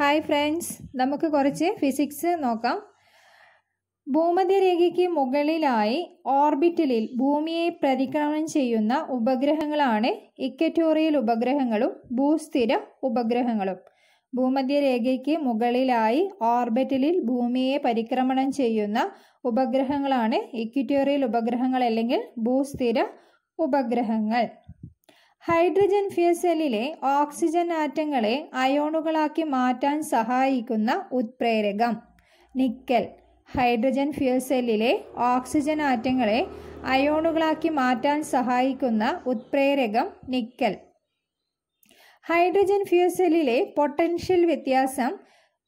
Hi friends നമുക്ക് കുറച്ച് physics നോക്കാം. ഭൂമധ്യരേഖയ്ക്ക് മുകളിലായി ഓർബിറ്റലിൽ ഭൂമിയെ പരിക്രമണം ചെയ്യുന്ന ഉപഗ്രഹങ്ങളാണ് ഇക്വറ്റോറിയൽ ഉപഗ്രഹങ്ങളും ഭൂസ്ഥിര ഉപഗ്രഹങ്ങളും. ഭൂമധ്യരേഖയ്ക്ക് മുകളിലായി ഓർബിറ്റലിൽ ഭൂമിയെ പരിക്രമണം ചെയ്യുന്ന ഉപഗ്രഹങ്ങളാണ് ഇക്വറ്റോറിയൽ ഉപഗ്രഹങ്ങൾ അല്ലെങ്കിൽ ഭൂസ്ഥിര ഉപഗ്രഹങ്ങൾ. ഹൈഡ്രജൻ ഫ്യൂൽ സെല്ലിലെ ഓക്സിജൻ ആറ്റങ്ങളെ അയോണുകളാക്കി മാറ്റാൻ സഹായിക്കുന്ന ഉത്പ്രേരകം. നിക്കൽ. ഹൈഡ്രജൻ ഫ്യൂൽ സെല്ലിലെ ഓക്സിജൻ ആറ്റങ്ങളെ അയോണുകളാക്കി മാറ്റാൻ സഹായിക്കുന്ന ഉത്പ്രേരകം നിക്കൽ. ഹൈഡ്രജൻ ഫ്യൂൽ സെല്ലിലെ പൊട്ടൻഷ്യൽ വ്യത്യാസം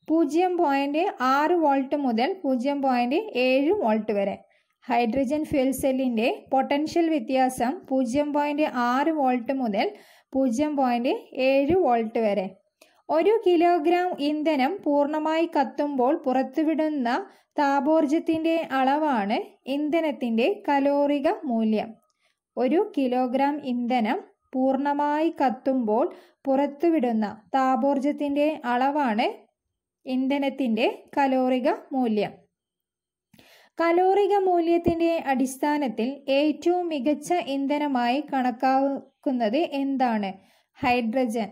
പൂജ്യം പോയിന്റ് ആറ് വോൾട്ട് മുതൽ പൂജ്യം പോയിന്റ് ഏഴ് വോൾട്ട് വരെ. ഹൈഡ്രജൻ ഫ്യൂൽ സെല്ലിന്റെ പൊട്ടൻഷ്യൽ വ്യത്യാസം പൂജ്യം പോയിന്റ് ആറ് വോൾട്ട് മുതൽ പൂജ്യം പോയിന്റ് ഏഴ് വോൾട്ട് വരെ. ഒരു കിലോഗ്രാം ഇന്ധനം പൂർണമായി കത്തുമ്പോൾ പുറത്തുവിടുന്ന താപോർജത്തിന്റെ അളവാണ് ഇന്ധനത്തിന്റെ കലോറിക മൂല്യം. ഒരു കിലോഗ്രാം ഇന്ധനം പൂർണമായി കത്തുമ്പോൾ പുറത്തുവിടുന്ന താപോർജത്തിന്റെ അളവാണ് ഇന്ധനത്തിന്റെ കലോറിക മൂല്യം. കലോറിക മൂല്യത്തിന്റെ അടിസ്ഥാനത്തിൽ ഏറ്റവും മികച്ച ഇന്ധനമായി കണക്കാക്കുന്നത് എന്താണ്? ഹൈഡ്രജൻ.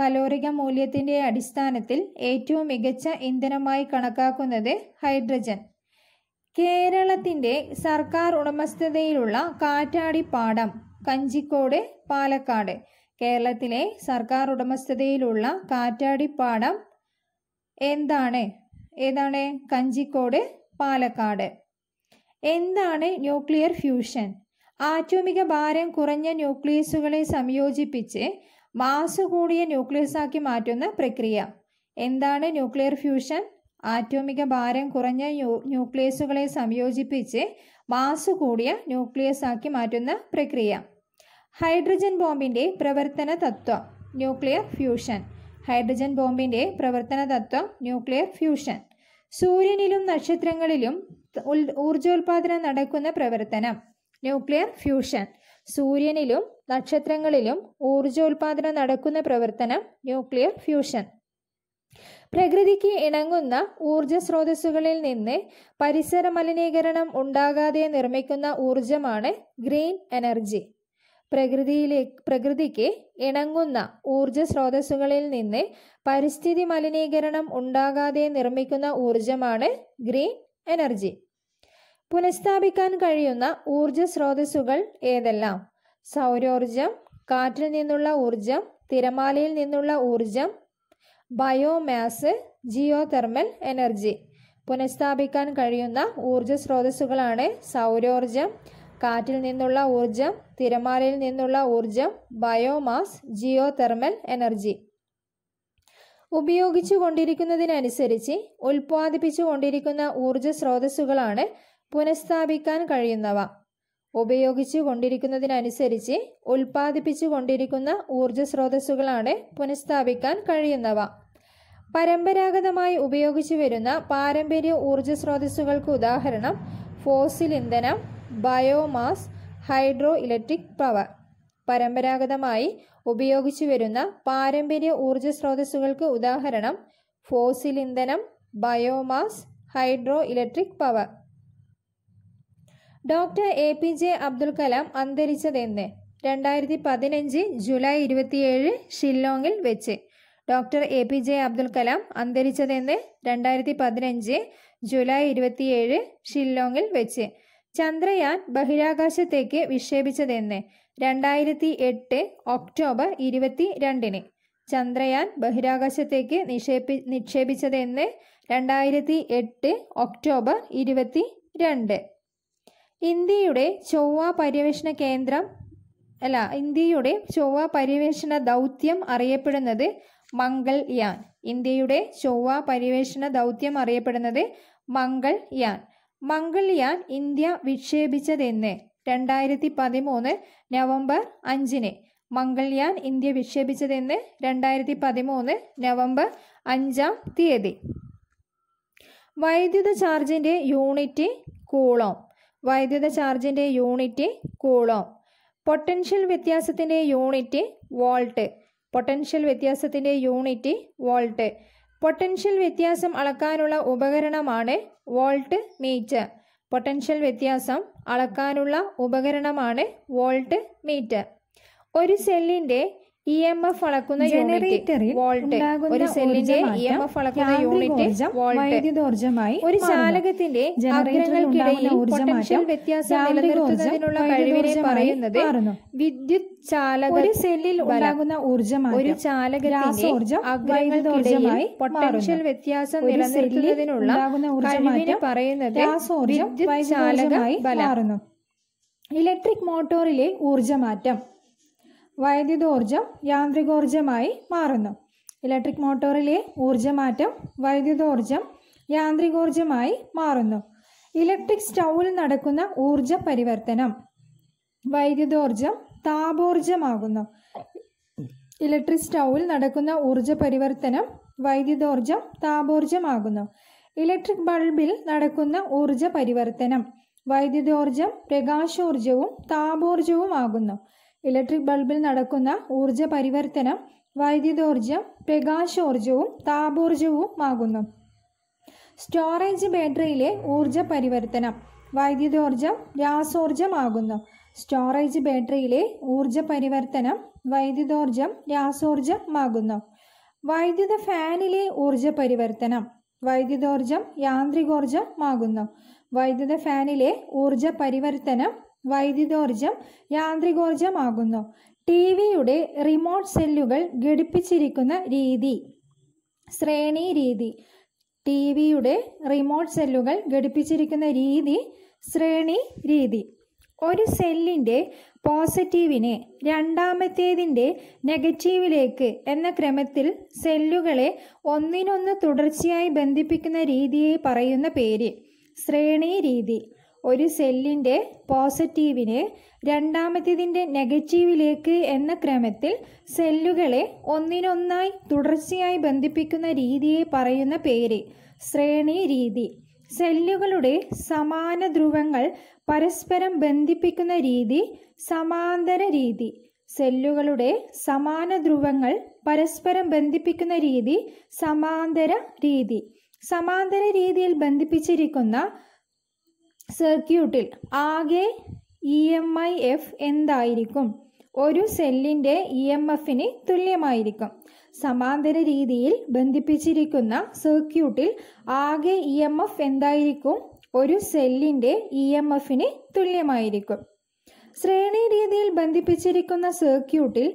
കലോറിക മൂല്യത്തിന്റെ അടിസ്ഥാനത്തിൽ ഏറ്റവും മികച്ച ഇന്ധനമായി കണക്കാക്കുന്നത് ഹൈഡ്രജൻ. കേരളത്തിന്റെ സർക്കാർ ഉടമസ്ഥതയിലുള്ള കാറ്റാടി പാടം കഞ്ചിക്കോട് പാലക്കാട്. കേരളത്തിലെ സർക്കാർ ഉടമസ്ഥതയിലുള്ള കാറ്റാടി പാടം എന്താണ്? ഏതാണ്? കഞ്ചിക്കോട് പാലക്കാട്. എന്താണ് ന്യൂക്ലിയർ ഫ്യൂഷൻ? ആറ്റോമിക ഭാരം കുറഞ്ഞ ന്യൂക്ലിയസുകളെ സംയോജിപ്പിച്ച് മാസ് കൂടിയ ന്യൂക്ലിയസാക്കി മാറ്റുന്ന പ്രക്രിയ. എന്താണ് ന്യൂക്ലിയർ ഫ്യൂഷൻ? ആറ്റോമിക ഭാരം കുറഞ്ഞ ന്യൂക്ലിയസുകളെ സംയോജിപ്പിച്ച് മാസ് കൂടിയ ന്യൂക്ലിയസാക്കി മാറ്റുന്ന പ്രക്രിയ. ഹൈഡ്രജൻ ബോംബിന്റെ പ്രവർത്തന തത്വം ന്യൂക്ലിയർ ഫ്യൂഷൻ. ഹൈഡ്രജൻ ബോംബിന്റെ പ്രവർത്തന തത്വം ന്യൂക്ലിയർ ഫ്യൂഷൻ. സൂര്യനിലും നക്ഷത്രങ്ങളിലും ഊർജോൽപാദനം നടക്കുന്ന പ്രവർത്തനം. ന്യൂക്ലിയർ ഫ്യൂഷൻ സൂര്യനിലും നക്ഷത്രങ്ങളിലും ഊർജോൽപാദനം നടക്കുന്ന പ്രവർത്തനം ന്യൂക്ലിയർ ഫ്യൂഷൻ പ്രകൃതിക്ക് ഇണങ്ങുന്ന ഊർജ സ്രോതസ്സുകളിൽ നിന്ന് പരിസര മലിനീകരണം ഉണ്ടാകാതെ നിർമ്മിക്കുന്ന ഊർജമാണ് ഗ്രീൻ എനർജി. പ്രകൃതിയിലെ പ്രകൃതിക്ക് ഇണങ്ങുന്ന ഊർജ സ്രോതസ്സുകളിൽ നിന്ന് പരിസ്ഥിതി മലിനീകരണം ഉണ്ടാകാതെ നിർമ്മിക്കുന്ന ഊർജമാണ് ഗ്രീൻ എനർജി. പുനഃസ്ഥാപിക്കാൻ കഴിയുന്ന ഊർജ സ്രോതസ്സുകൾ ഏതെല്ലാം? സൗരോർജം കാറ്റിൽ നിന്നുള്ള ഊർജം തിരമാലയിൽ നിന്നുള്ള ഊർജം ബയോമാസ് ജിയോ തെർമൽ എനർജി. പുനഃസ്ഥാപിക്കാൻ കഴിയുന്ന ഊർജ സ്രോതസ്സുകളാണ് സൗരോർജം കാറ്റിൽ നിന്നുള്ള ഊർജം തിരമാലയിൽ നിന്നുള്ള ഊർജം ബയോമാസ് ജിയോ തെർമൽ എനർജി. ഉപയോഗിച്ചു കൊണ്ടിരിക്കുന്നതിനനുസരിച്ച് ഉൽപ്പാദിപ്പിച്ചു കൊണ്ടിരിക്കുന്ന ഊർജ സ്രോതസ്സുകളാണ് പുനഃസ്ഥാപിക്കാൻ കഴിയുന്നവ. ഉപയോഗിച്ചു കൊണ്ടിരിക്കുന്നതിനനുസരിച്ച് ഉൽപ്പാദിപ്പിച്ചു കൊണ്ടിരിക്കുന്ന ഊർജ സ്രോതസ്സുകളാണ് പുനഃസ്ഥാപിക്കാൻ കഴിയുന്നവ. പരമ്പരാഗതമായി ഉപയോഗിച്ചു വരുന്ന പാരമ്പര്യ ഊർജ സ്രോതസ്സുകൾക്ക് ഉദാഹരണം ഫോസിൽ ഇന്ധനം ബയോമാസ് ഹൈഡ്രോ ഇലക്ട്രിക് പവർ പരമ്പരാഗതമായി ഉപയോഗിച്ചു വരുന്ന പാരമ്പര്യ ഊർജ സ്രോതസ്സുകൾക്ക് ഉദാഹരണം ഫോസിൽ ഇന്ധനം biomass hydro electric power. Doctor A P J Abdul Kalam അന്തരിച്ചതെന്ന് രണ്ടായിരത്തി പതിനഞ്ച് ജൂലൈ ഇരുപത്തിയേഴ് ഷില്ലോങ്ങിൽ വെച്ച് doctor A P J Abdul Kalam അന്തരിച്ചതെന്ന് രണ്ടായിരത്തി പതിനഞ്ച് ജൂലൈ ഇരുപത്തിയേഴ് ഷില്ലോങ്ങിൽ വെച്ച് ചന്ദ്രയാൻ ബഹിരാകാശത്തേക്ക് വിക്ഷേപിച്ചതെന്ന് രണ്ടായിരത്തി എട്ട് ഒക്ടോബർ ഇരുപത്തി രണ്ടിന് ചന്ദ്രയാൻ ബഹിരാകാശത്തേക്ക് നിക്ഷേപി നിക്ഷേപിച്ചതെന്ന് രണ്ടായിരത്തി എട്ട് ഒക്ടോബർ ഇരുപത്തി രണ്ട് ഇന്ത്യയുടെ ചൊവ്വ പര്യവേഷണ കേന്ദ്രം അല്ല ഇന്ത്യയുടെ ചൊവ്വ പര്യവേഷണ ദൗത്യം അറിയപ്പെടുന്നത് മംഗൾയാൻ ഇന്ത്യയുടെ ചൊവ്വ പര്യവേഷണ ദൗത്യം അറിയപ്പെടുന്നത് മംഗൾയാൻ മംഗൾയാൻ ഇന്ത്യ വിക്ഷേപിച്ചതെന്ന് രണ്ടായിരത്തി പതിമൂന്ന് നവംബർ അഞ്ചിന് മംഗൾയാൻ ഇന്ത്യ വിക്ഷേപിച്ചതെന്ന് രണ്ടായിരത്തി പതിമൂന്ന് നവംബർ അഞ്ചാം തീയതി. വൈദ്യുത ചാർജിന്റെ യൂണിറ്റ് കൂളോം. വൈദ്യുത ചാർജിന്റെ യൂണിറ്റ് കൂളോം. പൊട്ടൻഷ്യൽ വ്യത്യാസത്തിന്റെ യൂണിറ്റ് വോൾട്ട്. പൊട്ടൻഷ്യൽ വ്യത്യാസത്തിന്റെ യൂണിറ്റ് വോൾട്ട്. പൊട്ടൻഷ്യൽ വ്യത്യാസം അളക്കാനുള്ള ഉപകരണമാണ് വോൾട്ട് മീറ്റർ പൊട്ടൻഷ്യൽ വ്യത്യാസം അളക്കാനുള്ള ഉപകരണമാണ് വോൾട്ട് മീറ്റർ ഒരു സെല്ലിന്റെ ഇ എം എഫ് അളക്കുന്ന യൂണിറ്റ് ജനറേറ്ററിൽ വോൾട്ട് ഒരു സെല്ലിന്റെ ഇ എം എഫ് അളക്കുന്ന യൂണിറ്റ് വൈദ്യുതോർജമായി ഒരു. ചാലകത്തിന്റെ അഗ്രങ്ങൾക്കിടയിൽ ഉണ്ടാകുന്ന പൊട്ടൻഷ്യൽ വ്യത്യാസം നിലനിർത്തുന്നതിനുള്ള കഴിവിനെ പറയുന്നത്. വിദ്യുത് ചാലക ഒരു സെല്ലിൽ ഉണ്ടാകുന്ന ഊർജമാറ്റം ഒരു ചാലകത്തിന്റെ അഗ്രങ്ങൾക്കിടയിൽ പൊട്ടൻഷ്യൽ വ്യത്യാസം നിലനിർത്തുന്നതിനുള്ള കഴിവിനെ പറയുന്നത് വിദ്യുത് ചാലകമായി മാറുന്നു ഇലക്ട്രിക് മോട്ടോറിലെ ഊർജമാറ്റം വൈദ്യുതോർജം യാന്ത്രികോർജമായി മാറുന്നു. ഇലക്ട്രിക് മോട്ടോറിലെ ഊർജമാറ്റം വൈദ്യുതോർജം യാന്ത്രികോർജമായി മാറുന്നു. ഇലക്ട്രിക് സ്റ്റൗവിൽ നടക്കുന്ന ഊർജ പരിവർത്തനം വൈദ്യുതോർജം താപോർജമാകുന്നു. ഇലക്ട്രിക് സ്റ്റൗവിൽ നടക്കുന്ന ഊർജ പരിവർത്തനം വൈദ്യുതോർജം താപോർജമാകുന്നു. ഇലക്ട്രിക് ബൾബിൽ നടക്കുന്ന ഊർജ പരിവർത്തനം വൈദ്യുതോർജം പ്രകാശോർജവും താപോർജവുമാകുന്നു. ഇലക്ട്രിക് ബൾബിൽ നടക്കുന്ന ഊർജ പരിവർത്തനം വൈദ്യുതോർജം പ്രകാശോർജവും താപോർജവുമാകുന്നു. സ്റ്റോറേജ് ബാറ്ററിയിലെ ഊർജ പരിവർത്തനം വൈദ്യുതോർജം രാസോർജമാകുന്നു സ്റ്റോറേജ് ബാറ്ററിയിലെ ഊർജ പരിവർത്തനം വൈദ്യുതോർജം രാസോർജമാകുന്നു വൈദ്യുത ഫാനിലെ ഊർജ പരിവർത്തനം വൈദ്യുതോർജം യാന്ത്രികോർജമാകുന്നു വൈദ്യുത ഫാനിലെ ഊർജ പരിവർത്തനം വൈദ്യുതോർജം യാന്ത്രികോർജമാകുന്നു ടി വിയുടെ റിമോട്ട് സെല്ലുകൾ ഘടിപ്പിച്ചിരിക്കുന്ന രീതി. ശ്രേണി രീതി. ടി വിയുടെ റിമോട്ട് സെല്ലുകൾ ഘടിപ്പിച്ചിരിക്കുന്ന രീതി. ശ്രേണി രീതി. ഒരു സെല്ലിന്റെ പോസിറ്റീവിനെ രണ്ടാമത്തേതിന്റെ നെഗറ്റീവിലേക്ക് എന്ന ക്രമത്തിൽ സെല്ലുകളെ ഒന്നിനൊന്ന് തുടർച്ചയായി ബന്ധിപ്പിക്കുന്ന രീതിയെ പറയുന്ന പേര്. ശ്രേണി രീതി. ഒരു സെല്ലിന്റെ പോസിറ്റീവിനെ രണ്ടാമത്തേതിന്റെ നെഗറ്റീവിലേക്ക് എന്ന ക്രമത്തിൽ സെല്ലുകളെ ഒന്നിനൊന്നായി തുടർച്ചയായി ബന്ധിപ്പിക്കുന്ന രീതിയെ പറയുന്ന പേര് ശ്രേണി രീതി. സെല്ലുകളുടെ സമാന ധ്രുവങ്ങൾ പരസ്പരം ബന്ധിപ്പിക്കുന്ന രീതി സമാന്തര രീതി. സെല്ലുകളുടെ സമാന ധ്രുവങ്ങൾ പരസ്പരം ബന്ധിപ്പിക്കുന്ന രീതി സമാന്തര രീതി. സമാന്തര രീതിയിൽ ബന്ധിപ്പിച്ചിരിക്കുന്ന സർക്യൂട്ടിൽ ആകെ ഇ എം ഐ എഫ് എന്തായിരിക്കും? ഒരു സെല്ലിന്റെ ഇ എം എഫിന് തുല്യമായിരിക്കും. സമാന്തര രീതിയിൽ ബന്ധിപ്പിച്ചിരിക്കുന്ന സർക്യൂട്ടിൽ ആകെ ഇ എം എഫ് എന്തായിരിക്കും? ഒരു സെല്ലിന്റെ ഇ എം എഫിന് തുല്യമായിരിക്കും. ശ്രേണി രീതിയിൽ ബന്ധിപ്പിച്ചിരിക്കുന്ന സർക്യൂട്ടിൽ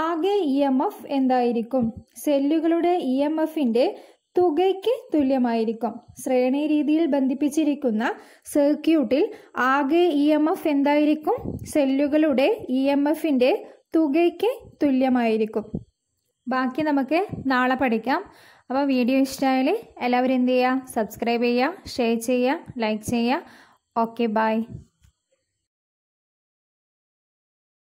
ആകെ ഇ എം എഫ് എന്തായിരിക്കും? സെല്ലുകളുടെ ഇ എം എഫിന്റെ തുകയ്ക്ക് തുല്യമായിരിക്കും. ശ്രേണി രീതിയിൽ ബന്ധിപ്പിച്ചിരിക്കുന്ന സർക്യൂട്ടിൽ ആകെ ഇ എം എഫ് എന്തായിരിക്കും? സെല്ലുകളുടെ ഇ എം എഫിന്റെ തുകയ്ക്ക് തുല്യമായിരിക്കും. ബാക്കി നമുക്ക് നാളെ പഠിക്കാം. അപ്പോൾ വീഡിയോ ഇഷ്ടമായാൽ എല്ലാവരും എന്ത് ചെയ്യുക? സബ്സ്ക്രൈബ് ചെയ്യുക ഷെയർ ചെയ്യുക ലൈക്ക് ചെയ്യുക. Okay bye.